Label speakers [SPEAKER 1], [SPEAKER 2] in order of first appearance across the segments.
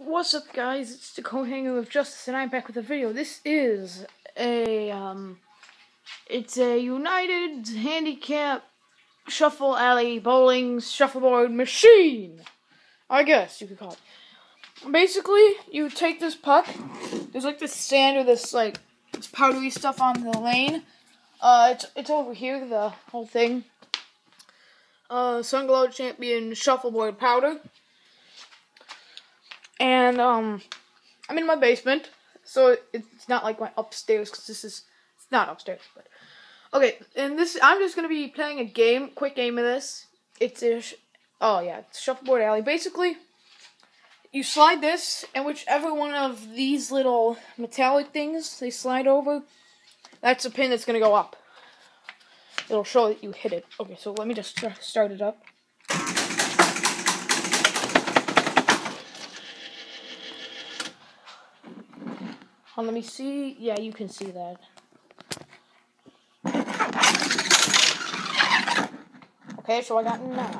[SPEAKER 1] What's up, guys? It's the Coat Hanger of Justice, and I'm back with a video. This is a um, it's a United Handicap Shuffle Alley Bowling Shuffleboard Machine. I guess you could call it. Basically, you take this puck. There's like this sand or this like this powdery stuff on the lane. Uh, it's it's over here. The whole thing. Uh, Sun-Glo Champion Shuffleboard powder. And um, I'm in my basement, so it's not like my upstairs because this is it's not upstairs. But okay, and this I'm just gonna be playing a game, quick game of this. It's a oh yeah, shuffleboard alley. Basically, you slide this, and whichever one of these little metallic things they slide over, that's a pin that's gonna go up. It'll show that you hit it. Okay, so let me just start it up. Oh, let me see. Yeah, you can see that. Okay, so I got nine.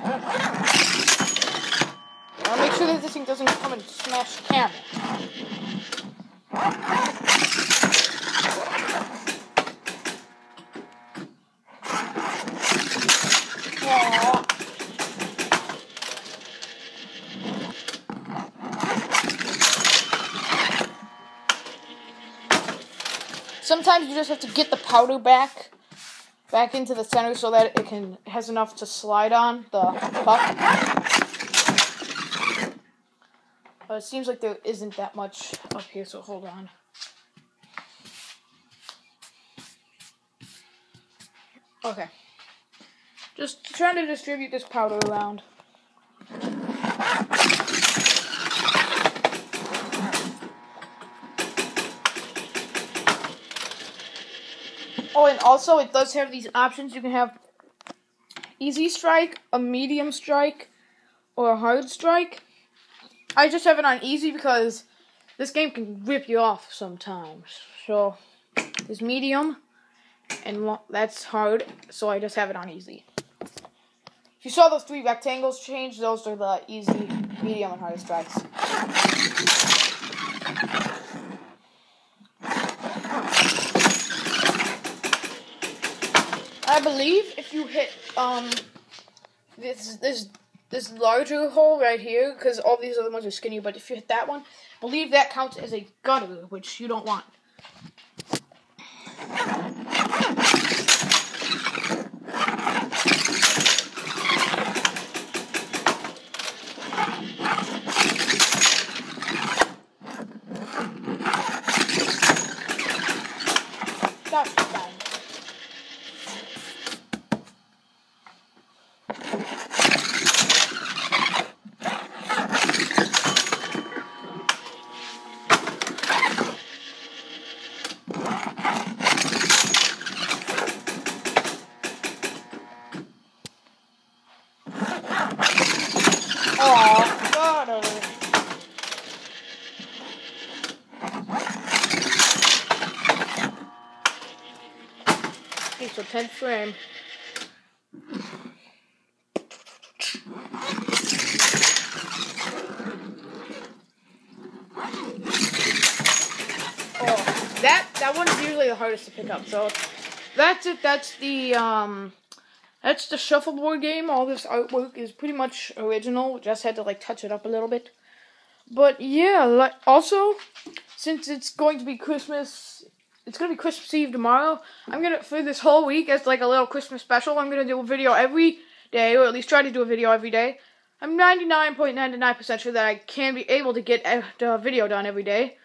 [SPEAKER 1] I make sure that this thing doesn't come and smash camera. Sometimes you just have to get the powder back back into the center so that it can has enough to slide on the puck. But it seems like there isn't that much up here, so hold on. Okay. Just trying to distribute this powder around. Oh, and also it does have these options. You can have easy strike, a medium strike, or a hard strike. I just have it on easy because this game can rip you off sometimes. So, it's medium, and that's hard, so I just have it on easy. If you saw those three rectangles change, those are the easy, medium, and hard strikes. I believe if you hit um this this this larger hole right here, because all these other ones are skinny, but if you hit that one, I believe that counts as a gutter, which you don't want. Oh. Okay, so 10th frame. Oh, that that one's usually the hardest to pick up. So that's it. That's the um that's the shuffleboard game. All this artwork is pretty much original. Just had to like touch it up a little bit. But yeah, like also since it's going to be Christmas, it's gonna be Christmas Eve tomorrow. I'm gonna for this whole week as like a little Christmas special. I'm gonna do a video every day, or at least try to do a video every day. I'm 99.99% sure that I can be able to get uh, a video done every day.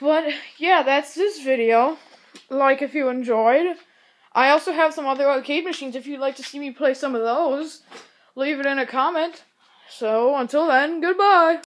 [SPEAKER 1] But yeah, that's this video. Like if you enjoyed. I also have some other arcade machines if you'd like to see me play some of those. Leave it in a comment. So, until then, goodbye.